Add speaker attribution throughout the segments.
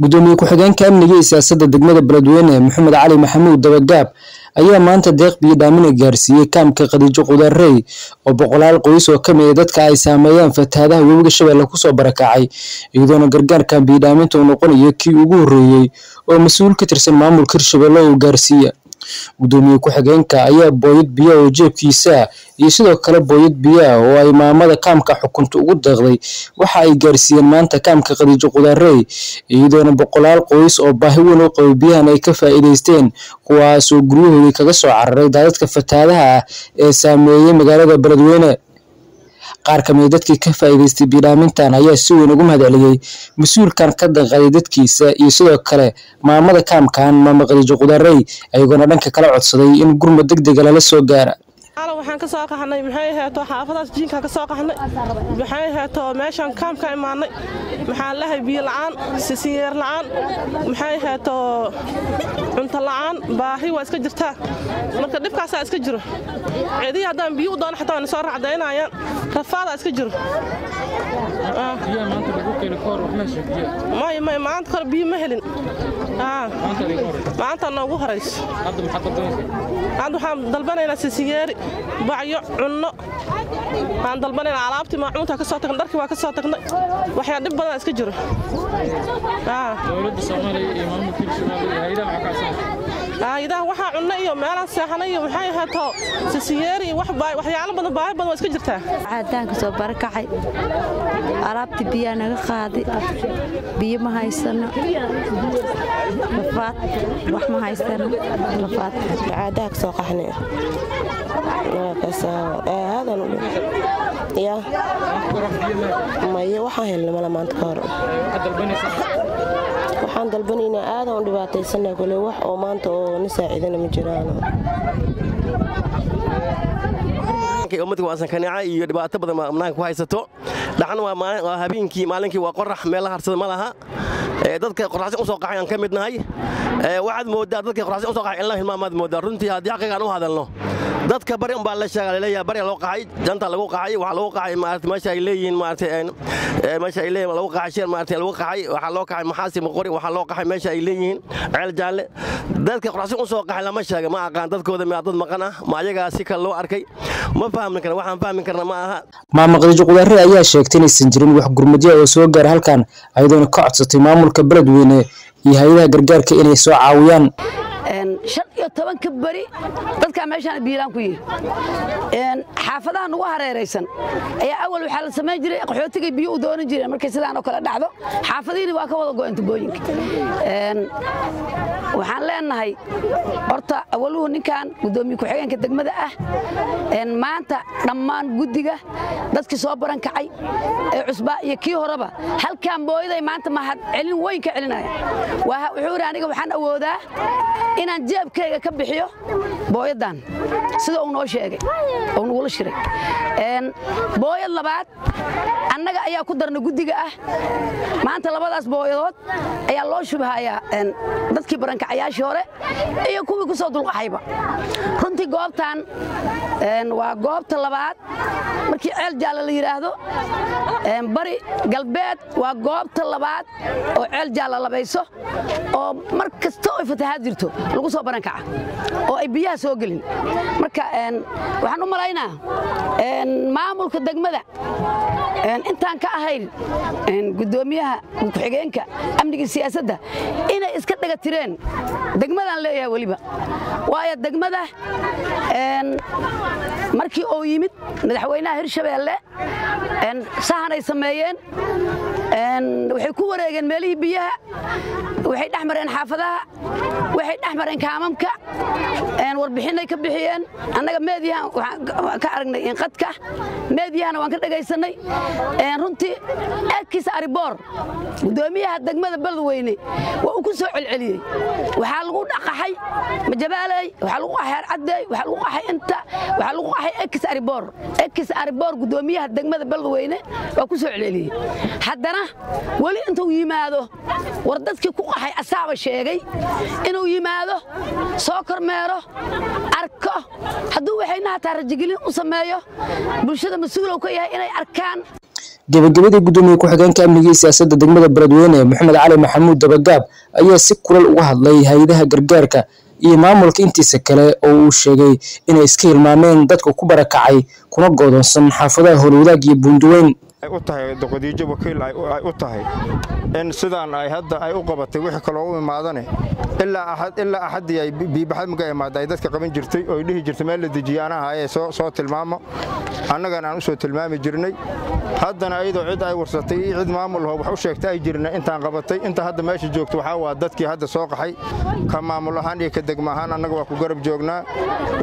Speaker 1: gudoomiye ku-xigeenka amniga iyo siyaasadda degmada beledweyne maxamed cali maxamuud dabagaab ayaa maanta deeq biyo dhaamina gaarsiiyey kaamka khadiijo qudaarey oo boqolaal qoys oo ka mid a dadka ay saameeyeen fatahaadaha webiga shabeelle ku soo barakacay iyadoona gargaarkan biyodhaaminta uu noqonayo kii ugu horreeyey oo mas'uul ka tirsan maamulka hirshabelle uu gaarsiiya gudoomiye ku-xigeenka ayaa booyad biya oo jeebkiisa iyo sidoo kale booyad biyaa oo ay maamada kaamka xukunta ugu deeqday waxa ay gaarsiiyeen maanta kaamka khadiijo qudaarey iyadoona boqolaal qoys oo baahi weyn u qaba biyahan ay ka faa'iidaysteen kuwaasoo guryahoodii kaga soo cararay daadadka fatahaadaha ah ee saameeyey magaalada beledweyne qaar ka mida dadkii ka faa'iidaystay biyodhaamintan ayaa si weyn ugu mahadceliyey mas'uulkan ka danqaday dadkiisa iyo sidoo kale maamada kaamkan maama khadiijo qudaarey ayagoona dhanka kala codsaday in gurmad deg dega lala soo gaara
Speaker 2: waxaan ka soo qaxnay. Maxay heeto xaafadaas? Jiinkaan ka soo qaxnay. Maxay heeto meeshaan kaam ka imaanay maxaan lahay biyo la'aan? Sisiyeer la'aan? Maxay heeto cunto la'aan? Baahi waa iska jirtaa. Marka dhibkaasaa iska jiro. Cidii haddaan biyo u doono xataa wayna soo racdaynayaan. Rafaadaa iska jiro. May may maanta kore biyo ma helin. Maanta noogu horayso. Hadda waxaan dalbanaynaa sisiyeeri bacyo cunno. Waxaan dalbanaynaa alaabtii maacuunta ka soo tagnay dharkii waa ka soo tagnay waxyaa dhib badan iska jiro
Speaker 3: hayadaha
Speaker 2: waxaa cunno iyo meelaan seexanay iyo maxay ahaato sisiyeeri waxyaalo badan baahi badan waa iska jirtaa
Speaker 4: caadaanka soo barakacay alaabtii biyaa naga qaaday biyo ma haysano. Rafaad wax ma haysano. Rafaad
Speaker 5: caadaha ka soo qaxnay. Aadan ya maye waxaan helna mala maanta ka hor waxaan dalbanaynaa aadan u dhibaataysana kole wax oo maanta oo na saaciidana ma jiraan
Speaker 6: ummadka waasan kaneeca iyo dhibaato badan amnaanka ku haysato. Dhaxan waa habeenkii maalinkii waa qorax meel la harsada ma laha. Dadka qoraxsan u soo qaxay aan ka mid nahay waxaad moodaa dadka qoraxsan u soo qaxay in la hilmaamaad moodaa. Runtii haddii xaqiiqan u hadalno dadka bari un baa la sheega la leeyahay bari loo qaxay janta lagu qaxay waxa lagu qaxay maarata meesha ay leeyihiin maarata meesha ay leeyihiin lagu qaxay shir maarata lagu qaxay waxa loo qaxay maxaasi maqori waxa loo qaxay meesha ay leeyihiin ceel jaalle. Dadka qoraxsan u soo qaxay lama sheega ma aqaan dadkooda ma dad maqan ah? Ma ayagaa si kale loo arkay? Ma fahmin karna waxaan fahmin karna ma aha.
Speaker 1: Maama khadiijo qudaare ayaa sheegtay inaysan jirin wax gurmadyo oo soo gaara halkan ayadoona ka codsatay maamulka beledweyne iyo hay'adaha gargaarka inay soo caawiyaan
Speaker 7: shan iyo tobanka beri dadkaa meeshaan biilaan ku yihi xaafadaha nagu hareeraysan. Ayaa awal waxaa la samayn jiray qaxootigay biyo u doonan jireen markay sidaan oo kale dhacdo xaafadihiini waa ka wada go'een tubooyinka waxaan leenahay horta awaluhu ninkan gudoomiye ku-xigeenka degmada ah. Maanta dhammaan guddiga dadkii soo baran kacay ee cusbaa iyo kii horeba halkaan booyaday maanta mahad celin weyn ka celinaya. Wuxuu yidhi aniga waxaan awoodaa inaan jeebkayga ka bixiyo? Booyaddan sida uu noo sheegay oo nagula shiray. Booyad labaad annaga ayaa ku darna guddiga ah. Maanta labadaas booyadood ayaa loo shubhayaa dadkii barankacayaashii hore iyo kuwii ku soo dulqaxayba. Runtii goobtan waa goobta labaad. Markii ceel jaalla la yidhaahdo bari galbeed waa goobta labaad oo ceel jaalla labayso oo mar kasta oy fatahaad jirto lagu soo barankaca oo ay biyaha soo gelin. Marka waxaan u malaynaa maamulka degmada. Intaan ka ahayn gudoomiyaha ku-xigeenka amniga siyaasadda inay iska dhaga tireen. Degmadaan leeyahay weliba. Waayo degmada markii uu yimid madaxweynaha hirshabeelle sahanay sameeyeen waxay ku wareegeen meelihii biyaha. Waxay dhex mareen xaafadaha. Waxay dhex mareen kaamamka. Warbixinay ka bixiyeen. Annaga meediyahan waxaan ka aragnay inqadka meediyahana waan ka dhagaysannay runtii ekis ariboor gudoomiyaha degmada beledweyne waa uu ku soo celceliyey. Waxaa lagu dhaqaxay majabaaley waxaa lagu qaxay arcaddey waxaa lagu qaxay inta. Waxaa lagu qaxay ekis ariboor ekis ariboor gudoomiyaha degmada beledweyne waa ku soo celceliyey. Haddana weli intuu yimaado war dadkii ku qaxay asaaba sheegay inuu yimaado soo kormeero arko. Hadduu waxayna hataa rajigelin u sameeyo bulshada mas'uulow ka yahay inay arkaan.
Speaker 1: Gabagabadii gudoomiye ku-xigeenka amniga iyo siyaasadda degmada beledweyne maxamed cali maxamuud dabagaab ayaa si kulal uga hadlay hay'adaha gargaarka iyo maamulka intiisa kale oo uu sheegay inay iska hilmaameen dadka ku barakacay kuna goodoonsan xaafadaha howlwadaag iyo buunduweyn
Speaker 8: ay u tahay doqodiijo wakiil ay u tahay. In sidaan ay hadda ay u qabatay wixii kaloo u imaadane ilaa axaddii ay biibaxad maga imaada ay dadka qaban jirtay oo dhihi jirtay meel la dejiye anaha ayay soo tilmaamo. Annagana aan u soo tilmaami jirnay haddana ayadoo cid ay warsatay iyo cid maamul laho wax u sheegta ay jirna intaan qabatay. Inta hadda meesha joogto waxaa waa dadkii hadda soo qaxay. Ka maamul ahaan iyo ka degma ahaan annaga waa ku garab joognaa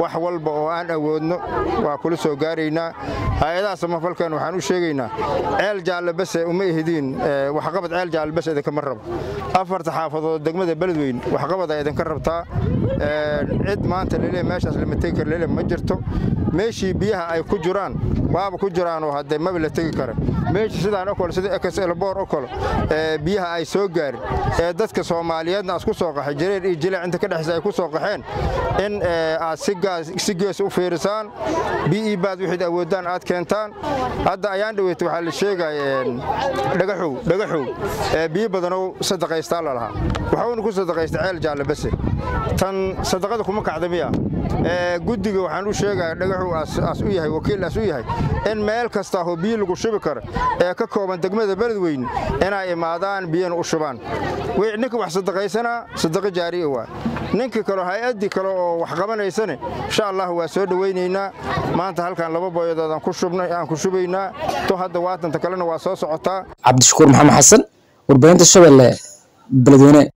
Speaker 8: wax walba oo aan awoodno waa kula soo gaaraynaa hay'adaha samafalkan waxaan u sheegaynaa ceel jaalle base uma ihdiin waxqabad ceel jaalle bas idinkama rabo. Afarta xaafadood degmada beledweyn waxqabad ay idinka rabtaa. Cid maanta lele meeshaas lama tegi kara lele ma jirto. Meeshii biyaha ay ku jiraan waaba ku jiraanoo haddee maba la tegi kara meeshii sidaan okole sida ekselboor okole biyaha ay soo gaarin ee dadka soomaaliyeedna isku soo qaxay jareer iyo jileec inta ka dhexaysa ay ku soo qaxeen in aad si gees u fiirisaan bi'ii baad wixid awoodaan aad keentaan. Hadda ayaan dhaweyta waxaa la sheegaya dhagaxow dhagaxow biyo badanow sadaqaystaa lalahaa waxuuna ku sadaqaysta ceel jaalle base. Tan sadaqada kuma kacda miya guddiga waxaan u sheegaya dhagaxow as u yahay wakiil as u yahay in meel kasta oo biyo lagu shubi karo ee ka kooban degmada beledweyn inay imaadaan biyana u shubaan. Ninka wax sadaqaysanaa sadaqo jaariya waa. Ninka kaleo hay'addii kale oo wax qabanaysane insha allah waa soo dhowaynaynaa maanta halkan laba booyadood aan ku shubaynaa. To hadda waatanta kalena waa soo socotaa.
Speaker 1: Cabdishakuur maxamed xasan warbaahinta shabeelle beledweyne